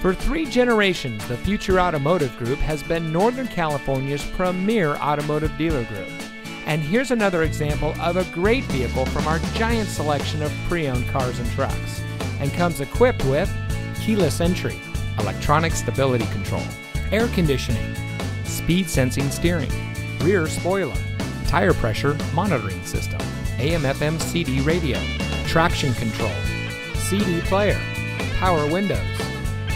For three generations, the Future Automotive Group has been Northern California's premier automotive dealer group. And here's another example of a great vehicle from our giant selection of pre owned cars and trucks. And comes equipped with keyless entry, electronic stability control, air conditioning, speed sensing steering, rear spoiler, tire pressure monitoring system, AM FM CD radio, traction control, CD player, power windows,